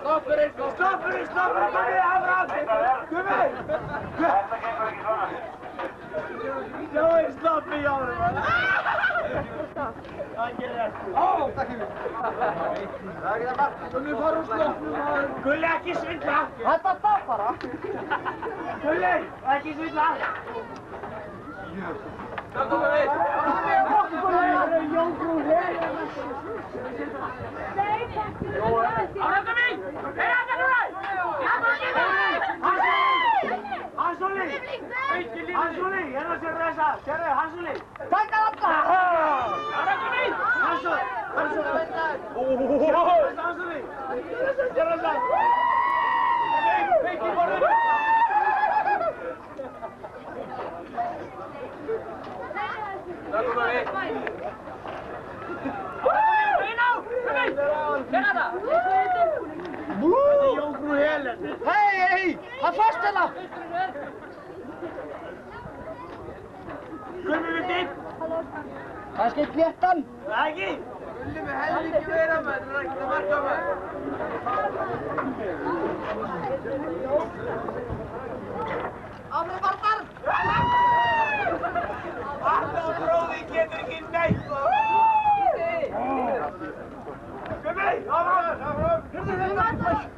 Stoppurinn, stoppurinn, stoppurinn, er aftur! Gummi! Þetta gengur ekki svona. Sjáu stoppi í ánum! Það gerir eftir. Ó, takk fyrir. Það er ekki það margt. Gummi, fara úr sloppnum. Gulli, ekki svindla. Þetta stopp bara. Gulli, ekki svindla. Það komum við. Hazırlayın. Hazırlayın. Hazırlayın. Hei, afastela! Guðmur við þig! Það skeitt léttan! Það ekki! Guðmur við hefði ekki vera maður, það er ekki það marga maður. Áfrið vartar! Alltaf bróði getur ekki neitt! Guðmur, áfram! Guðmur, áfram!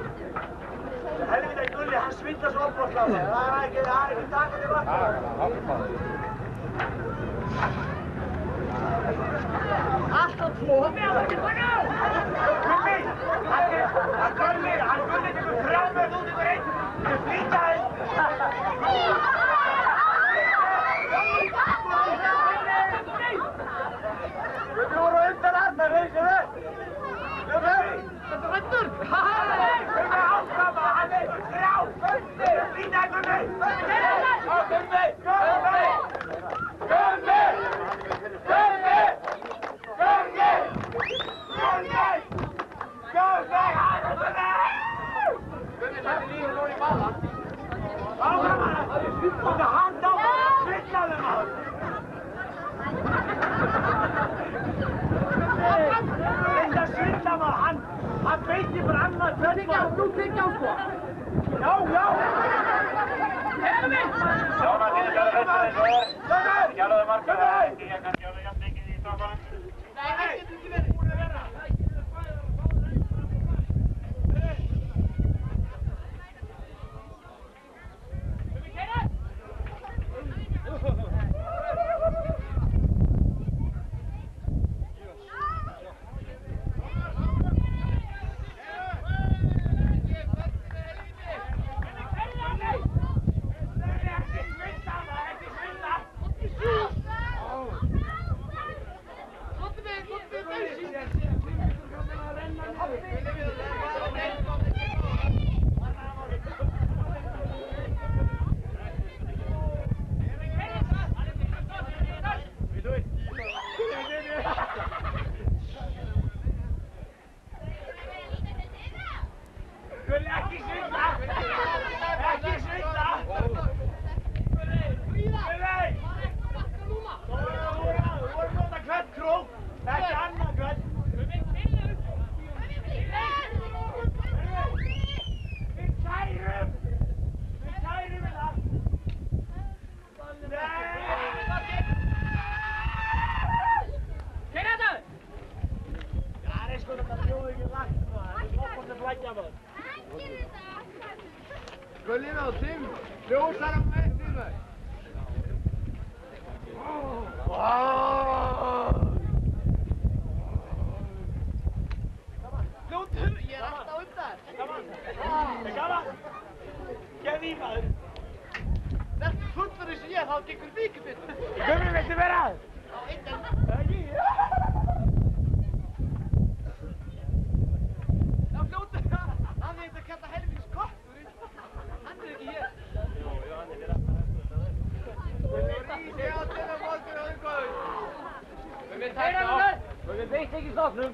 hann svindast opbóðsláðið, það er ekki, það er ekki takið í vatnum. Alltaf tvo, með það ekki, takk á! byggja á sko. Já, já! Hefum við! Sjáum að þið er verið þess að það er. Sjáum að þið er verið þess að það er. Ekki alveg margir. Ekki alveg jafn mikið í stofan. Nei, ekki, þú ekki verið. Spölir á þeim, ljósar á eftir þau. Ljótur, ég er alltaf um þar. Gaman, gaman, gef í maður. Þetta er fullt fyrir sem ég, þá gengur því ekki fyrir. Gömur, veistu verað? صافي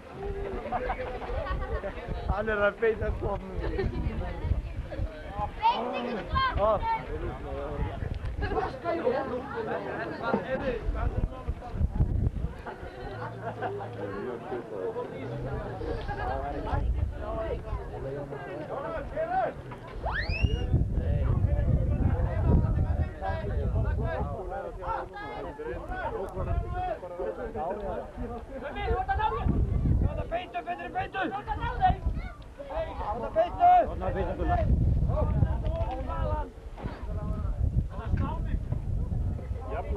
على رفيت اصوب اه Hann er að beita klopnum. Björn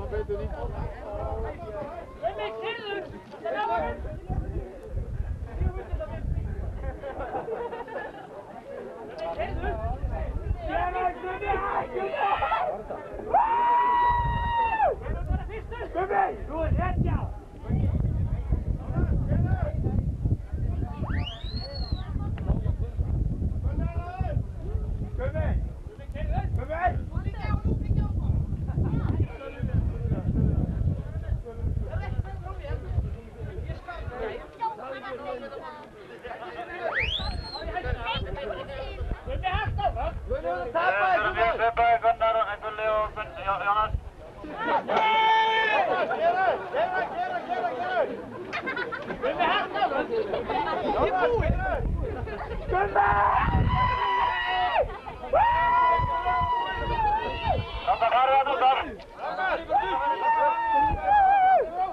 Þetta farið að nú þar.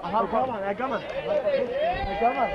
Það er gaman, það er gaman. Það er gaman.